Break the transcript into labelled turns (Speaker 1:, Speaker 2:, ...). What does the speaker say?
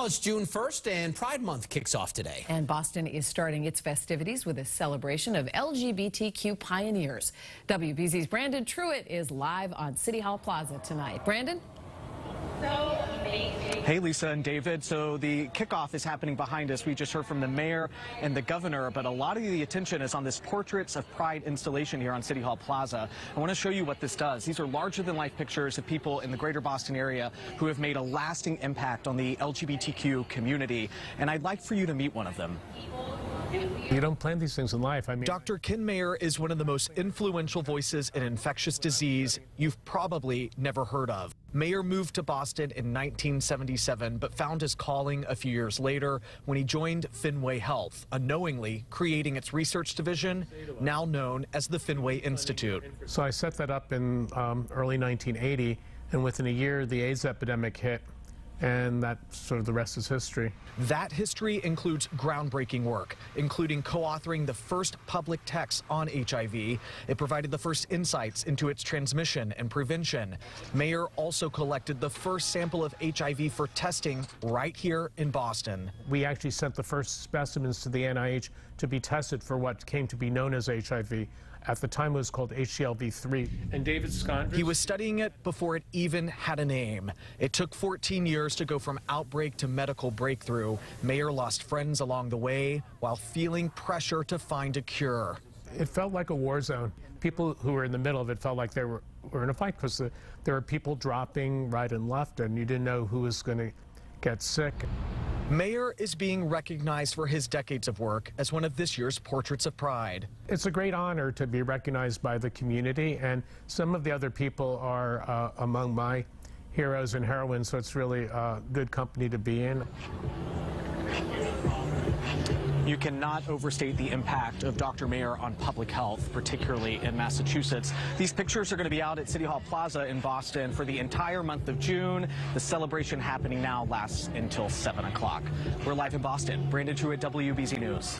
Speaker 1: Well, it's June 1st and Pride Month kicks off today.
Speaker 2: And Boston is starting its festivities with a celebration of LGBTQ pioneers. WBZ's Brandon Truitt is live on City Hall Plaza tonight. Brandon?
Speaker 3: Hey, Lisa and David. So the kickoff is happening behind us. We just heard from the mayor and the governor, but a lot of the attention is on this Portraits of Pride installation here on City Hall Plaza. I want to show you what this does. These are larger than life pictures of people in the greater Boston area who have made a lasting impact on the LGBTQ community. And I'd like for you to meet one of them.
Speaker 4: You don't plan these things in life. I mean,
Speaker 3: Dr. Ken Mayer is one of the most influential voices in infectious disease you've probably never heard of. Mayer moved to Boston in 1977, but found his calling a few years later when he joined Fenway Health, unknowingly creating its research division, now known as the Fenway Institute.
Speaker 4: So I set that up in um, early 1980, and within a year, the AIDS epidemic hit and that sort of the rest is history.
Speaker 3: That history includes groundbreaking work, including co-authoring the first public text on HIV. It provided the first insights into its transmission and prevention. Mayer also collected the first sample of HIV for testing right here in Boston.
Speaker 4: We actually sent the first specimens to the NIH to be tested for what came to be known as HIV. At the time, it was called HTLV3. And David Scondras?
Speaker 3: He was studying it before it even had a name. It took 14 years to go from outbreak to medical breakthrough. Mayer lost friends along the way while feeling pressure to find a cure.
Speaker 4: It felt like a war zone. People who were in the middle of it felt like they were, were in a fight because the, there were people dropping right and left, and you didn't know who was going to get sick.
Speaker 3: Mayer is being recognized for his decades of work as one of this year's Portraits of Pride.
Speaker 4: It's a great honor to be recognized by the community, and some of the other people are uh, among my heroes and heroines, so it's really a good company to be in.
Speaker 3: You cannot overstate the impact of Dr. Mayer on public health, particularly in Massachusetts. These pictures are going to be out at City Hall Plaza in Boston for the entire month of June. The celebration happening now lasts until 7 o'clock. We're live in Boston. Brandon Truitt WBZ News.